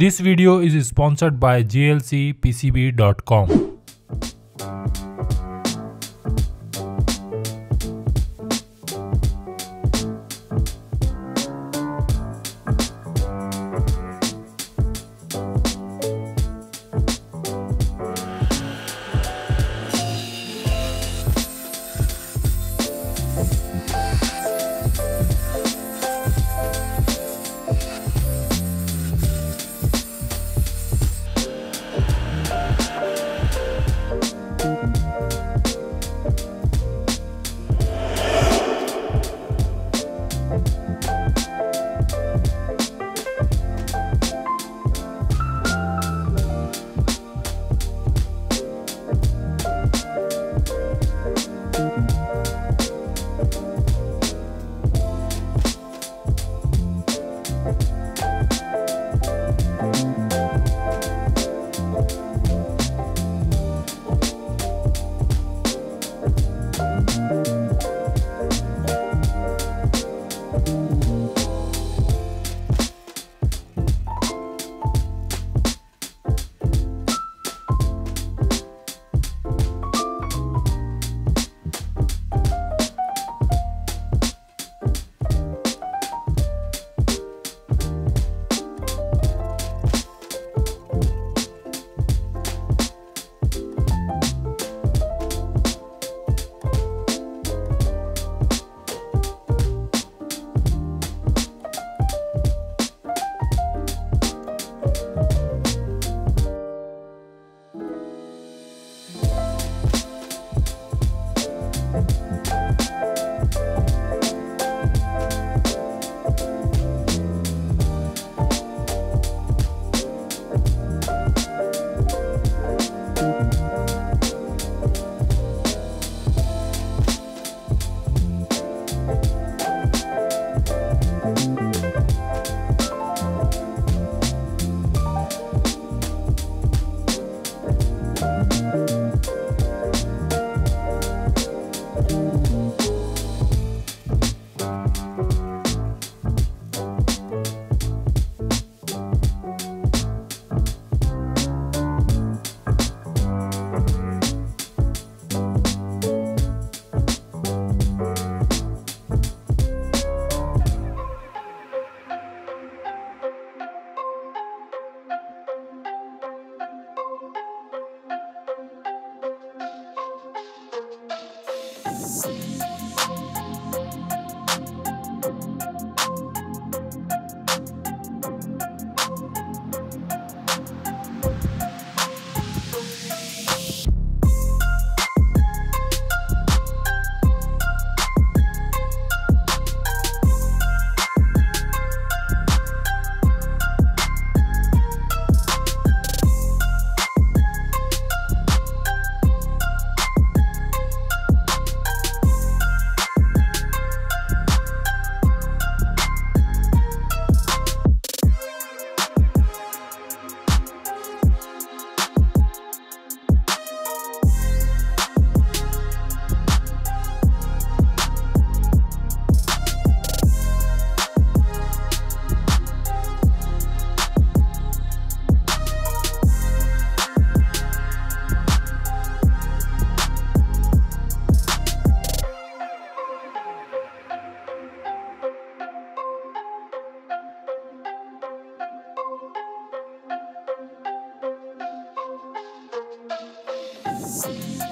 This video is sponsored by jlcpcb.com. Yes. Peace.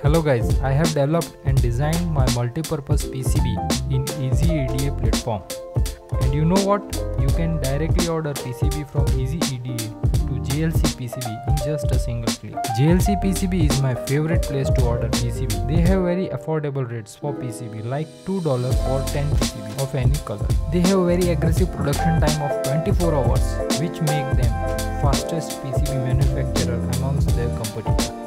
Hello guys, I have developed and designed my multi-purpose PCB in Easy EDA platform. And you know what? You can directly order PCB from Easy EDA to JLC PCB in just a single click. JLC PCB is my favorite place to order PCB. They have very affordable rates for PCB like $2 for 10 PCB of any color. They have very aggressive production time of 24 hours which make them fastest PCB manufacturer amongst their competitors.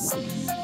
Peace.